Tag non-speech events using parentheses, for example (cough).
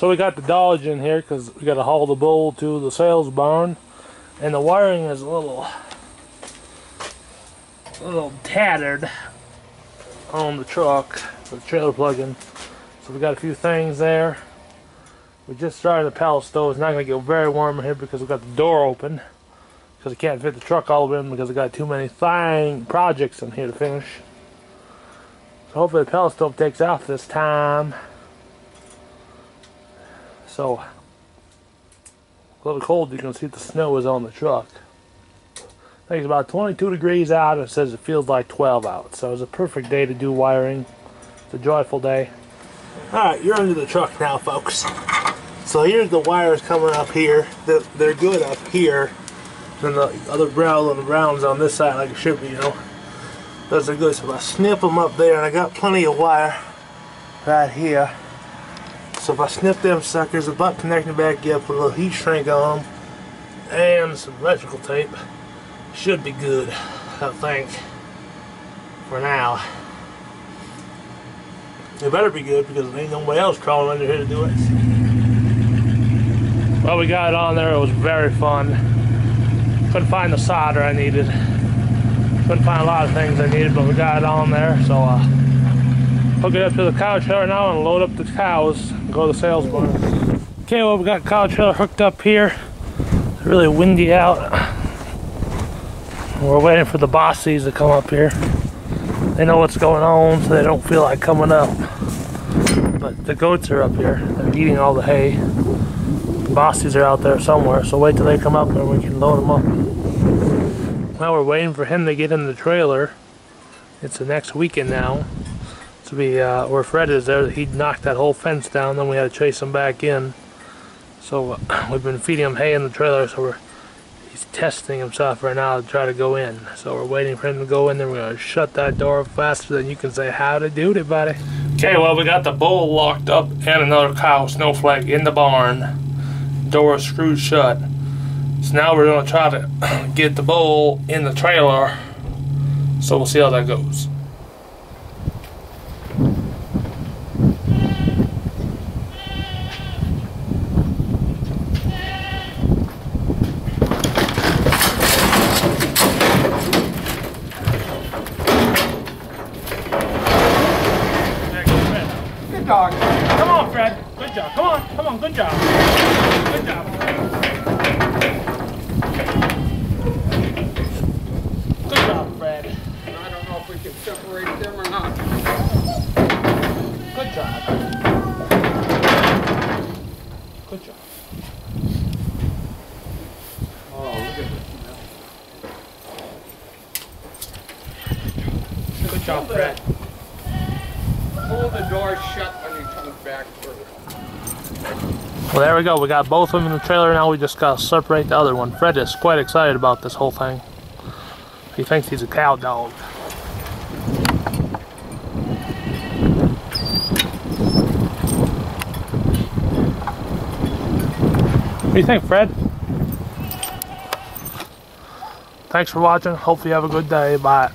So we got the Dodge in here because we got to haul the bull to the sales barn. And the wiring is a little, a little tattered on the truck, the trailer plug-in. So we got a few things there. We just started the pellet stove. It's not going to get very warm in here because we got the door open. Because we can't fit the truck all the way in because we got too many thing projects in here to finish. So hopefully the pellet stove takes off this time. So, a little cold, you can see the snow is on the truck. I think it's about 22 degrees out. It says it feels like 12 out. So it's a perfect day to do wiring. It's a joyful day. Alright, you're under the truck now, folks. So here's the wires coming up here. They're, they're good up here. And the other brown and brown's on this side like it should be, you know. Those are good. So I snip them up there, and I got plenty of wire right here. So if I snip them suckers, butt connecting back up, put a little heat shrink on them, and some electrical tape, should be good, I think, for now. It better be good because there ain't nobody else crawling under here to do it. Well, we got it on there. It was very fun. Couldn't find the solder I needed. Couldn't find a lot of things I needed, but we got it on there. So, uh, hook it up to the cow trailer now and load up the cows and go to the sales barn. Okay, well, we got cow trailer hooked up here. It's really windy out. We're waiting for the bossies to come up here. They know what's going on, so they don't feel like coming up. But the goats are up here. They're eating all the hay. The bossies are out there somewhere, so wait till they come up and we can load them up. Now we're waiting for him to get in the trailer. It's the next weekend now. To be uh, where Fred is there, he knocked that whole fence down, then we had to chase him back in. So uh, we've been feeding him hay in the trailer, so we're he's testing himself right now to try to go in. So we're waiting for him to go in, then we're gonna shut that door faster than you can say how to do it, buddy. Okay, well we got the bull locked up and another cow, Snowflake, in the barn. Door screwed shut. So now we're going to try to (clears throat) get the bull in the trailer. So we'll see how that goes. Good dog. Come on, Fred. Good job. Come on. Come on. Good job. Good job. Good job, Fred. I don't know if we can separate them or not. Good job. Good job. Oh, look at this. Good job, Fred. Pull the door shut Well, there we go. We got both of them in the trailer now. We just got to separate the other one. Fred is quite excited about this whole thing. He thinks he's a cow dog. What do you think, Fred? Thanks for watching. Hope you have a good day. Bye.